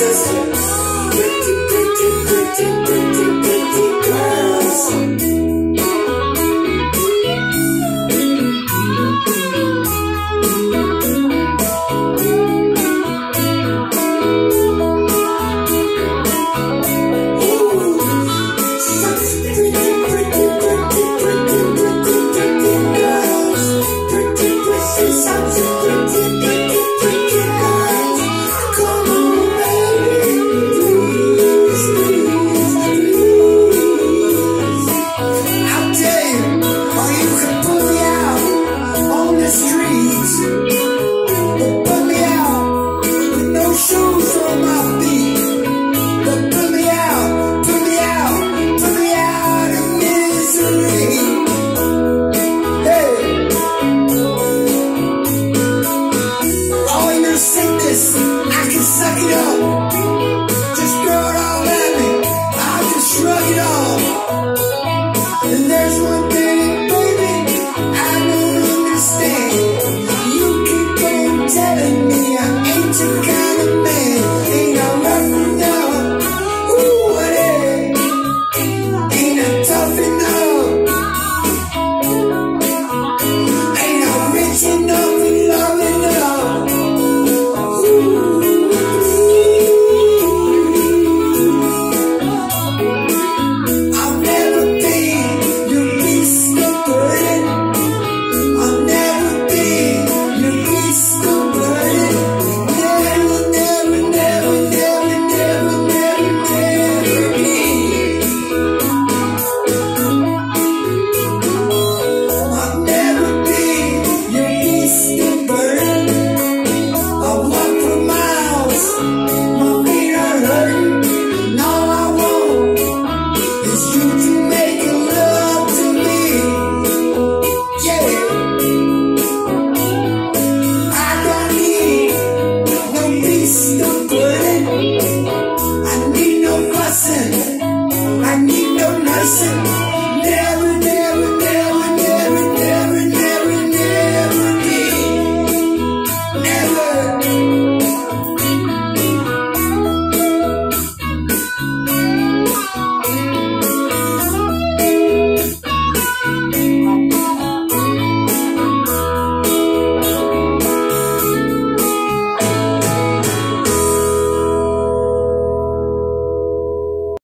sister.